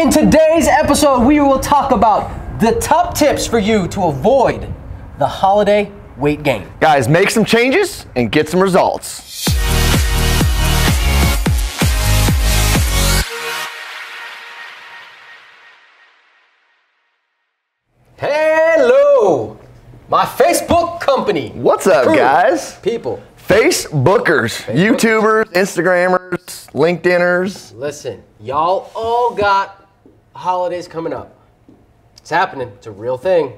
In today's episode, we will talk about the top tips for you to avoid the holiday weight gain. Guys, make some changes and get some results. Hello, my Facebook company. What's up, Crew, guys? People, Facebookers, YouTubers, Instagrammers, LinkedIners. listen, y'all all got holidays coming up. It's happening. It's a real thing.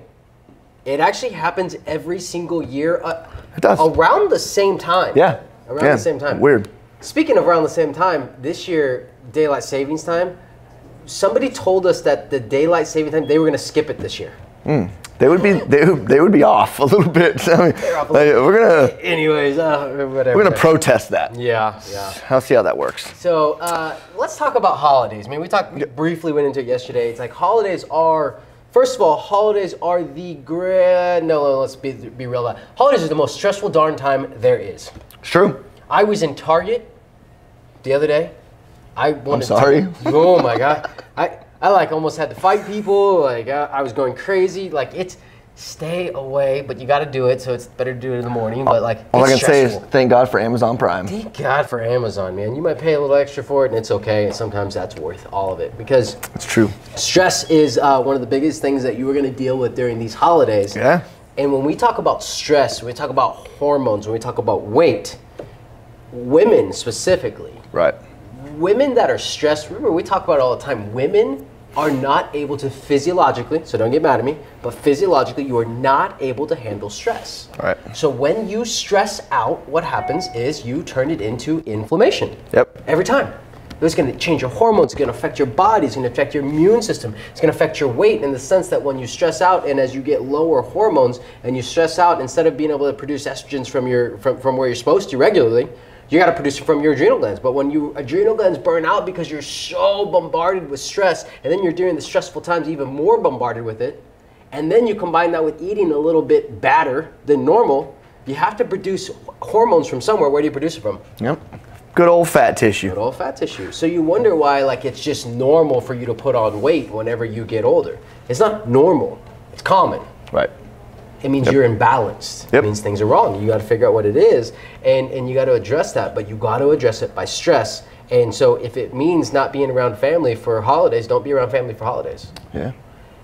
It actually happens every single year. Uh, It does. Around the same time. Yeah. Around yeah. the same time. Weird. Speaking of around the same time, this year, daylight savings time, somebody told us that the daylight saving time, they were going to skip it this year. They would be they, they would be off a little bit. I mean, off a like, we're gonna Anyways, uh, whatever. we're gonna protest that. Yeah, yeah. I'll see how that works. So uh, let's talk about holidays. I mean, we talked we briefly went into it yesterday. It's like holidays are. First of all, holidays are the great. No, no, let's be be real. About it. Holidays are the most stressful darn time there is. It's true. I was in Target the other day. I wanted. sorry. To, oh my god! I I like almost had to fight people. Like I, I was going crazy. Like it's stay away, but you got to do it. So it's better to do it in the morning. But like All I can say is thank God for Amazon Prime. Thank God for Amazon, man. You might pay a little extra for it, and it's okay. And sometimes that's worth all of it because It's true. stress is uh, one of the biggest things that you are going to deal with during these holidays. Yeah. And when we talk about stress, when we talk about hormones, when we talk about weight, women specifically, Right. women that are stressed, remember we talk about it all the time, women are not able to physiologically, so don't get mad at me, but physiologically you are not able to handle stress. Right. So when you stress out, what happens is you turn it into inflammation. Yep. Every time. It's going to change your hormones. It's going to affect your body. It's going to affect your immune system. It's going to affect your weight in the sense that when you stress out and as you get lower hormones and you stress out, instead of being able to produce estrogens from your from, from where you're supposed to regularly, you got to produce it from your adrenal glands. But when your adrenal glands burn out because you're so bombarded with stress, and then you're during the stressful times even more bombarded with it, and then you combine that with eating a little bit badder than normal, you have to produce hormones from somewhere. Where do you produce it from? Yep. Good old fat tissue. Good old fat tissue. So you wonder why like it's just normal for you to put on weight whenever you get older. It's not normal. It's common. Right. It means you're imbalanced. Yep. It means things are wrong. You got to figure out what it is, and and you got to address that. But you got to address it by stress. And so if it means not being around family for holidays, don't be around family for holidays. Yeah.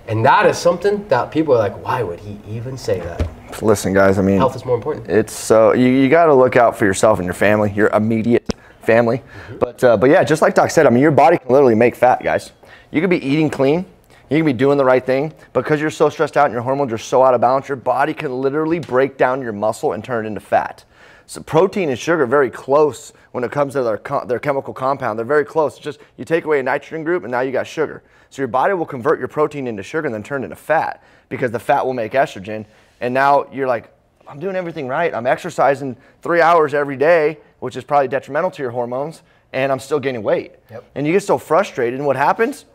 And that is something that people are like, why would he even say that? Listen, guys. I mean, Health is more important. it's so you, you got to look out for yourself and your family, your immediate family. But uh, but yeah, just like Doc said, I mean, your body can literally make fat, guys. You could be eating clean, you can be doing the right thing, because you're so stressed out and your hormones are so out of balance, your body can literally break down your muscle and turn it into fat. So protein and sugar are very close when it comes to their their chemical compound. They're very close. It's just you take away a nitrogen group and now you got sugar. So your body will convert your protein into sugar and then turn it into fat because the fat will make estrogen. And now you're like, I'm doing everything right. I'm exercising three hours every day, which is probably detrimental to your hormones, and I'm still gaining weight. Yep. And you get so frustrated, and what happens?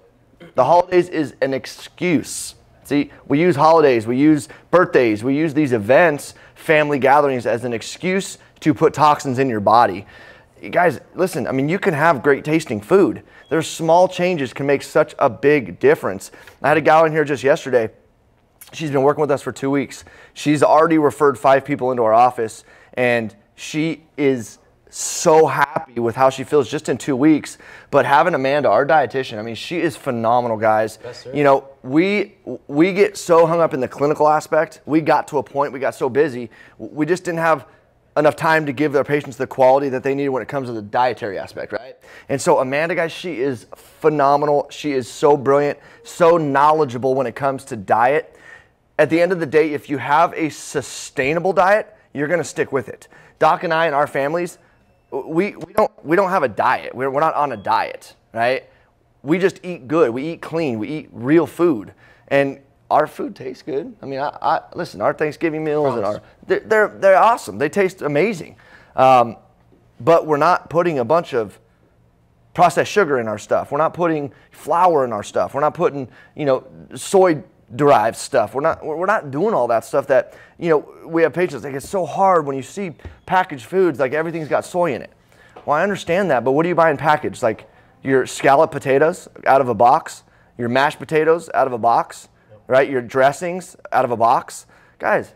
The holidays is an excuse. See, we use holidays, we use birthdays, we use these events, family gatherings as an excuse to put toxins in your body. You guys, listen, I mean, you can have great tasting food. There's small changes can make such a big difference. I had a gal in here just yesterday. She's been working with us for two weeks. She's already referred five people into our office, and she is so happy with how she feels just in two weeks. But having Amanda, our dietitian, I mean, she is phenomenal, guys. Yes. You know, we we get so hung up in the clinical aspect. We got to a point, we got so busy, we just didn't have enough time to give their patients the quality that they needed when it comes to the dietary aspect, right? And so Amanda, guys, she is phenomenal. She is so brilliant, so knowledgeable when it comes to diet. At the end of the day, if you have a sustainable diet, you're gonna stick with it. Doc and I and our families, we, we don't we don't have a diet. We're, we're not on a diet, right? We just eat good. We eat clean. We eat real food, and our food tastes good. I mean, I, I listen. Our Thanksgiving meals and our they're they're, they're awesome. They taste amazing, um, but we're not putting a bunch of processed sugar in our stuff. We're not putting flour in our stuff. We're not putting, you know, soy derived stuff. We're not we're not doing all that stuff that, you know, we have patients like it's so hard when you see packaged foods like everything's got soy in it. Well, I understand that, but what do you buy in packaged? Like your scallop potatoes out of a box? your mashed potatoes out of a box, right? Your dressings out of a box. Guys,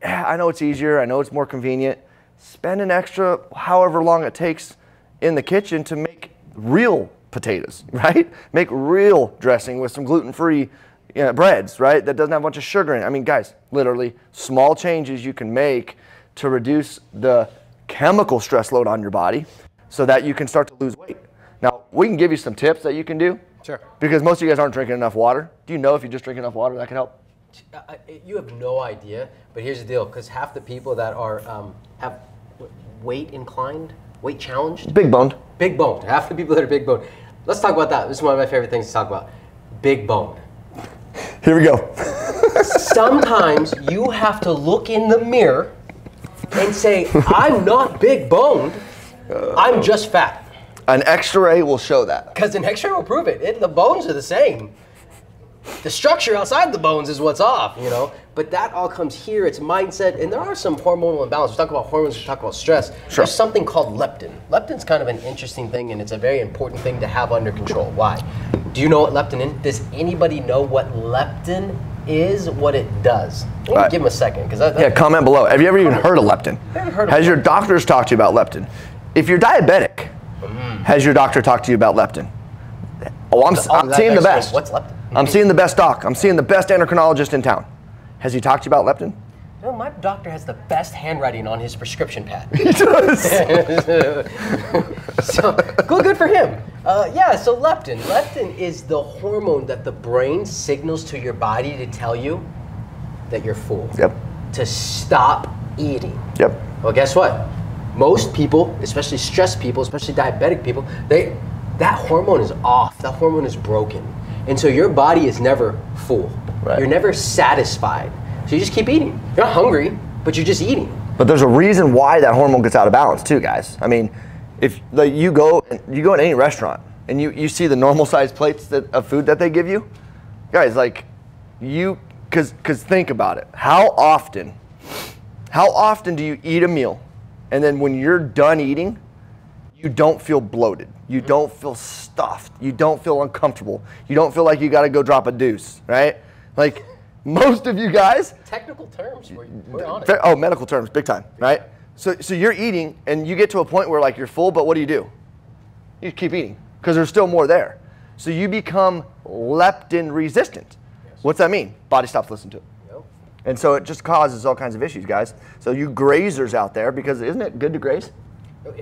yeah, I know it's easier. I know it's more convenient. Spend an extra however long it takes in the kitchen to make real potatoes, right? Make real dressing with some gluten-free you know, breads, right? That doesn't have a bunch of sugar in it. I mean, guys, literally small changes you can make to reduce the chemical stress load on your body so that you can start to lose weight. Now, we can give you some tips that you can do. Sure. Because most of you guys aren't drinking enough water. Do you know if you just drink enough water that can help? I- I- you have no idea, but here's the deal: because half the people that are um, have weight inclined, weight challenged, Big boned. big boned. Half the people that are big boned. Let's talk about that. This is one of my favorite things to talk about. Big bone. Here we go. Sometimes you have to look in the mirror and say, "I'm not big boned. I'm just fat." An X-ray will show that. Because an X-ray will prove it. it. The bones are the same. The structure outside the bones is what's off, you know. But that all comes here. It's mindset, and there are some hormonal imbalances. We talk about hormones. We talk about stress. Sure. There's something called leptin. Leptin's kind of an interesting thing, and it's a very important thing to have under control. Why? Do you know what leptin is? Does anybody know what leptin is? What it does? Right. Uh, give him a second, because Yeah, comment below. Have you ever even heard of leptin? heard of has your leptin. doctors talked to you about leptin? If you're diabetic, mm-hmm. has your doctor talked to you about leptin? Oh, I'm, Oh, I'm seeing the best. what's leptin. I'm seeing the best doc. I'm seeing the best endocrinologist in town. Has he talked to you about leptin? Know, my doctor has the best handwriting on his prescription pad. He does. so good, good for him. Uh, yeah, so leptin. Leptin is the hormone that the brain signals to your body to tell you that you're full. Yep. To stop eating. Yep. Well, guess what? Most people, especially stressed people, especially diabetic people, they that hormone is off. That hormone is broken, and so your body is never full. Right. You're never satisfied. So you just keep eating. You're not hungry, but you're just eating. But there's a reason why that hormone gets out of balance too, guys. I mean, if like you go you go in any restaurant and you, you see the normal sized plates that, of food that they give you, guys, like you cause cause think about it. How often how often do you eat a meal and then when you're done eating, you don't feel bloated. You mm-hmm. don't feel stuffed. You don't feel uncomfortable. You don't feel like you gotta go drop a deuce, right? Like most of you guys Technical terms, we're, we're on it. Oh, medical terms, big time, right? So, so you're eating and you get to a point where like you're full, but what do you do? You keep eating because there's still more there. So you become leptin resistant. What's that mean? Body stops listening to it. And so it just causes all kinds of issues, guys. So you grazers out there, because isn't it good to graze?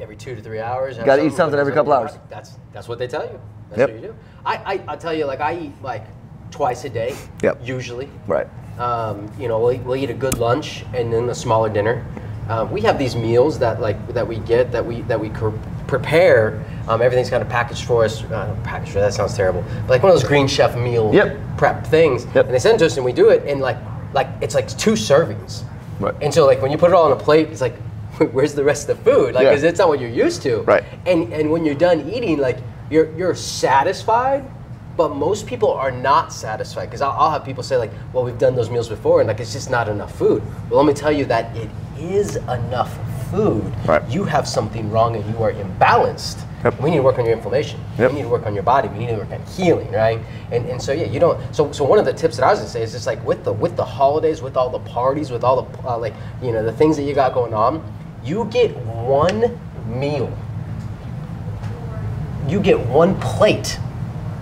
Every two to three hours. have Gotta eat something every couple hours. That's that's what they tell you. That's Yep. what you do. I, I I'll tell you, like I eat like twice a day. Yep. Usually. Right. Um, you know, we'll, eat- we'll eat a good lunch and then a smaller dinner. Um, we have these meals that like that we get that we that we cr- prepare. Um, everything's kind of packaged for us. Uh, packaged for that sounds terrible. But like one of those Green Chef meal Yep. prep things. Yep. And they send it to us and we do it and like like it's like two servings. Right. And so like when you put it all on a plate, it's like, where's the rest of the food? Like, Yeah. because it's not what you're used to. Right. And and when you're done eating, like you're you're satisfied, but most people are not satisfied because I'll, I'll have people say like, well, we've done those meals before, and like it's just not enough food. Well, let me tell you that it is enough food. Right. You have something wrong and you are imbalanced. Yep. We need to work on your inflammation. Yep. We need to work on your body. We need to work on healing, right? And, and so yeah, you don't. So so one of the tips that I was gonna say is just like with the with the holidays, with all the parties, with all the uh, like you know the things that you got going on, you get one meal. You get one plate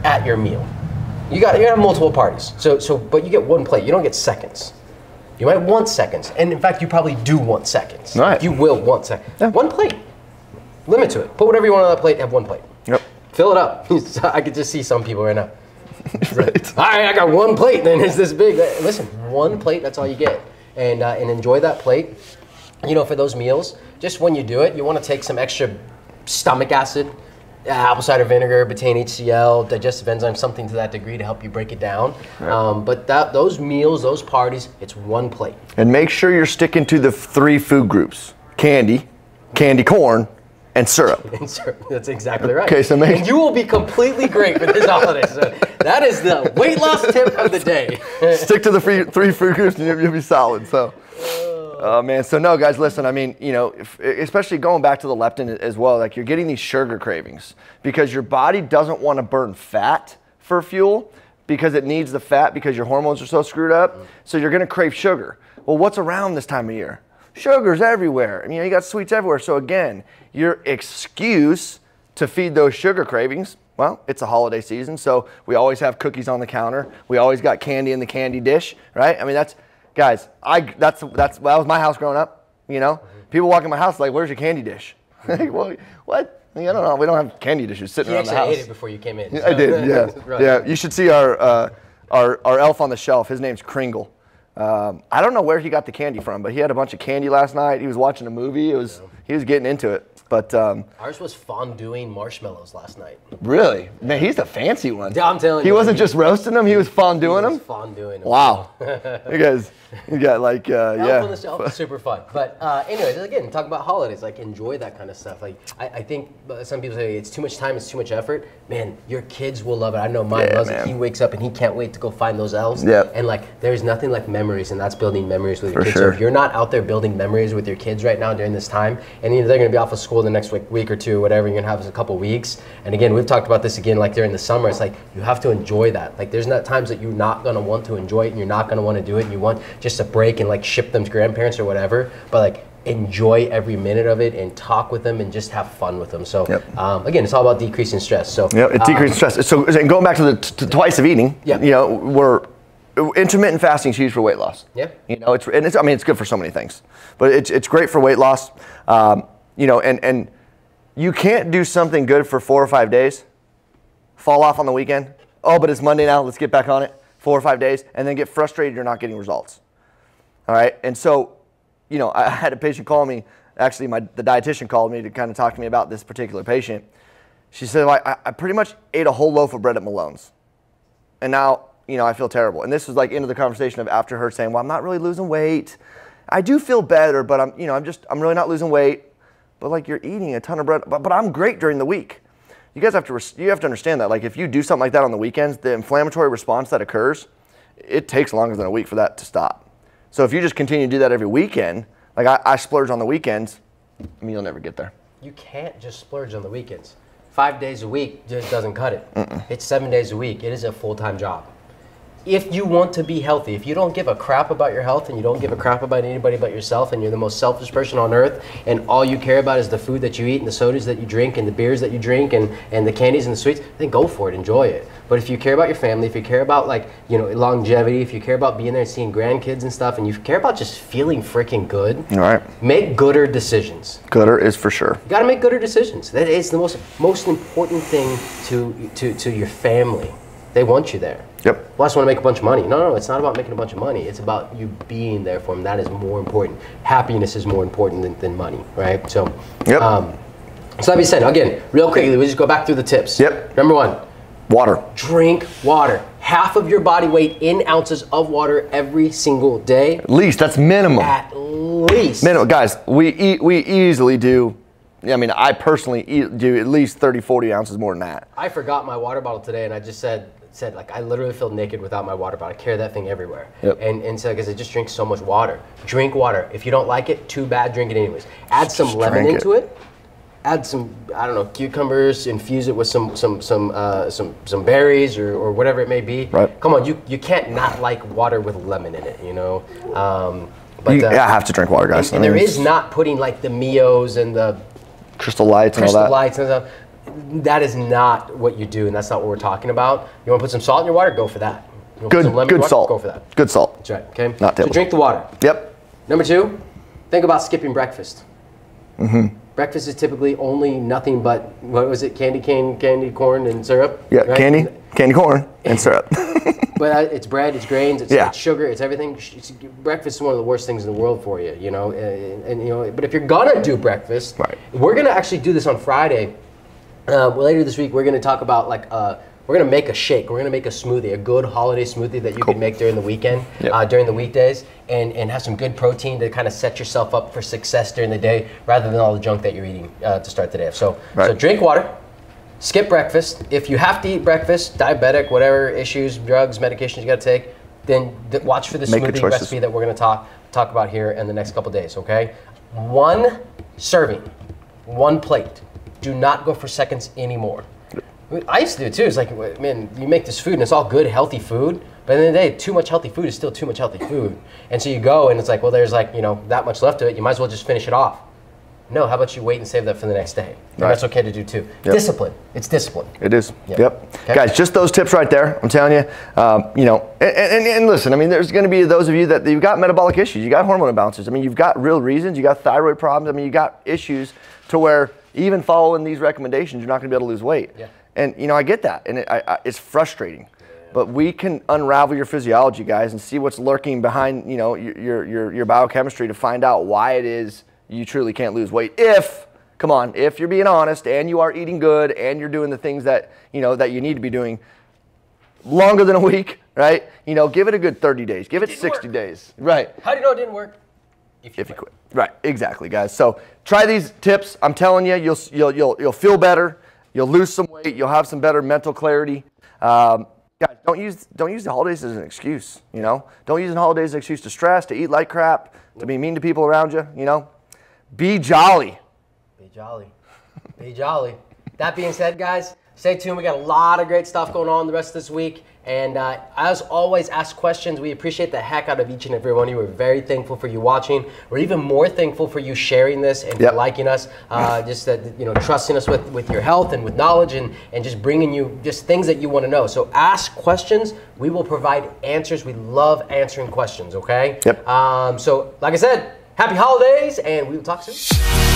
at your meal. You got you have multiple parties. So so but you get one plate. You don't get seconds. You might want seconds, and in fact, you probably do want seconds. Right. You will want seconds. Yeah. One plate. Limit to it. Put whatever you want on that plate. Have one plate. Yep. Fill it up. I could just see some people right now. right. All right, I got one plate. Then it's this big. Listen, one plate. That's all you get, and uh, and enjoy that plate. You know, for those meals, just when you do it, you want to take some extra stomach acid, uh, apple cider vinegar, betaine HCl, digestive enzyme, something to that degree to help you break it down. Um, but that those meals, those parties, it's one plate. And make sure you're sticking to the three food groups: candy, candy corn, and syrup. And so- That's exactly right. Okay, so make- and you will be completely great for this holiday. So that is the weight loss tip of the day. Stick to the free, three food groups and you'll, you'll be solid. So, oh man. So no, guys, listen. I mean, you know, if, especially going back to the leptin as well. Like you're getting these sugar cravings because your body doesn't want to burn fat for fuel because it needs the fat because your hormones are so screwed up. Mm. So you're gonna crave sugar. Well, what's around this time of year? Sugar's everywhere. I mean, you got sweets everywhere. So again, your excuse to feed those sugar cravings, well, it's a holiday season, so we always have cookies on the counter. We always got candy in the candy dish, right? I mean, that's guys, I that's that's that was my house growing up, you know? People walk in my house like, "Where's your candy dish?" well, what? I, mean, I don't know. We don't have candy dishes sitting You around the house. ate it before you came in. I did, yeah. Right. Yeah, you should see our, uh, our, our elf on the shelf. His name's Kringle. Um, I don't know where he got the candy from, but he had a bunch of candy last night. He was watching a movie. It was, He was getting into it. But um, Ours was fondueing marshmallows last night. really, man, he's the fancy one. Yeah, I'm telling He you. He wasn't just roasting them, he was was them. Fonduing them. Wow. you guys, you got like, uh, yeah. on the Shelf super fun. But uh, anyways, again, talk about holidays. Like enjoy that kind of stuff. Like I, I think uh, some people say it's too much time, it's too much effort. Man, your kids will love it. I know mine Yeah, loves man. it. He wakes up and he can't wait to go find those elves. Yep. And like, there's nothing like memories, and that's building memories with your For kids. sure. So if you're not out there building memories with your kids right now during this time, and you know, they're going to be off of school the next week, week or two, whatever, you're going to have a couple weeks. And again, we've talked about this again, like during the summer. It's like you have to enjoy that. Like there's not times that you're not going to want to enjoy it, and you're not going to want to do it, and you want just a break and like ship them to grandparents or whatever. But like enjoy every minute of it and talk with them and just have fun with them. So Yep. um, again, it's all about decreasing stress. So Yeah, it decreases stress. So and going back to the t- twice of eating, Yeah. you know, we're intermittent fasting is huge for weight loss. Yeah. You know, it's and it's I mean it's good for so many things, but it's it's great for weight loss. Um, you know, and and you can't do something good for four or five days, fall off on the weekend. Oh, but it's Monday now. Let's get back on it. Four or five days, and then get frustrated you're not getting results. All right, and so, you know, I had a patient call me. Actually, my the dietitian called me to kind of talk to me about this particular patient. She said, well, I, I pretty much ate a whole loaf of bread at Malone's, and now, you know, I feel terrible. And this was like into the conversation of after her saying, well, I'm not really losing weight. I do feel better, but I'm, you know, I'm just, I'm really not losing weight. But like you're eating a ton of bread, but, but I'm great during the week. You guys have to, you have to understand that. Like if you do something like that on the weekends, the inflammatory response that occurs, it takes longer than a week for that to stop. So if you just continue to do that every weekend, like I, I splurge on the weekends, I mean, you'll never get there. You can't just splurge on the weekends. Five days a week just doesn't cut it. It's seven days a week. It is a full time job. If you want to be healthy, if you don't give a crap about your health and you don't give a crap about anybody but yourself, and you're the most selfish person on earth, and all you care about is the food that you eat and the sodas that you drink and the beers that you drink and, and the candies and the sweets, then go for it, enjoy it. But if you care about your family, if you care about like you know longevity, if you care about being there and seeing grandkids and stuff, and you care about just feeling freaking good, All right. make gooder decisions. Gooder is for sure. You gotta make gooder decisions. That is the most most important thing to to, to your family. They want you there. Yep. Well, I just want to make a bunch of money. No, no, it's not about making a bunch of money. It's about you being there for them. That is more important. Happiness is more important than, than money, right? So, Yep. um, so that being said, again, real quickly, we just go back through the tips. Yep. Number one, Water. drink water. Half of your body weight in ounces of water every single day, At least that's minimum. at least. Minimum, guys, we eat, we easily do. I mean, I personally eat, do at least 30, 40 ounces more than that. I forgot my water bottle today, and I just said said like I literally feel naked without my water bottle. I carry that thing everywhere, Yep. and and so because it just drinks so much water. Drink water. If you don't like it, too bad. Drink it anyways. Add some Just lemon into it. Add some I don't know cucumbers. Infuse it with some some some uh, some some berries or, or whatever it may be. Right. Come on, you you can't not like water with lemon in it. You know. Um, but You, uh, yeah, I have to drink water, guys. and, and I there is not putting like the Mios and the crystal lights and all crystal that. lights and stuff. That is not what you do, and that's not what we're talking about. You want to put some salt in your water? Go for that. You wanna put Good, good water? salt. Go for that. Good salt. That's right. Okay. Not so drink the water. Yep. Number two, think about skipping breakfast. Mm-hmm. Breakfast is typically only nothing but what was it? Candy cane, candy corn, and syrup. Yeah, right? candy, candy corn, and syrup. But uh, it's bread, it's grains, it's, Yeah. it's sugar, it's everything. It's- breakfast is one of the worst things in the world for you, you know. And, and you know, but if you're gonna do breakfast, Right. we're gonna actually do this on Friday. Uh, well, later this week, we're gonna talk about like uh, we're gonna make a shake. We're gonna make a smoothie, a good holiday smoothie that you Cool. can make during the weekend, Yep. uh, during the weekdays, and and have some good protein to kind of set yourself up for success during the day, rather than all the junk that you're eating uh, to start the day. So, so drink water skip breakfast. If you have to eat breakfast, diabetic, whatever issues, drugs, medications you got to take, then th- watch for the Make smoothie recipe that we're going to talk talk about here in the next couple days. Okay, one serving, one plate. Do not go for seconds anymore. I used to do it too. It's like, man, you make this food and it's all good, healthy food. But at the end of the day, too much healthy food is still too much healthy food. And so you go and it's like, well, there's like, you know, that much left of it. You might as well just finish it off. No, how about you wait and save that for the next day? Right. that's okay to do too. Discipline. It's discipline. It is. Yep. Yep. Okay. Guys, just those tips right there. I'm telling you. Um, you know, and, and, and listen. I mean, there's going to be those of you that you've got metabolic issues. You got hormone imbalances. I mean, you've got real reasons. You got thyroid problems. I mean, you got issues to where even following these recommendations, you're not going to be able to lose weight. Yeah. And you know, I get that, and it, I, I, it's frustrating. But we can unravel your physiology, guys, and see what's lurking behind, you know, your, your, your, your biochemistry to find out why it is you truly can't lose weight. If, come on, if you're being honest and you are eating good and you're doing the things that, you know, that you need to be doing longer than a week, right? You know, give it a good 30 days. Give it, didn't 60 work. days. Right. How do you know it didn't work? If you quit. Right, exactly, guys. So try these tips. I'm telling you, you'll, you'll, you'll, you'll feel better. You'll lose some weight. You'll have some better mental clarity. Um, guys, don't use, don't use the holidays as an excuse, you know? Don't use the holidays as an excuse to stress, to eat like crap, to be mean to people around you, you know? Be jolly. Be jolly. Be jolly. That being said, guys, stay tuned. We got a lot of great stuff going on the rest of this week. And uh, as always, ask questions. We appreciate the heck out of each and every one of you. We're very thankful for you watching. We're even more thankful for you sharing this and Yep. liking us. Uh, just that you know, trusting us with, with your health and with knowledge and, and just bringing you just things that you want to know. So ask questions. We will provide answers. We love answering questions. Okay. Yep. Um, so like I said, happy holidays, and we will talk soon.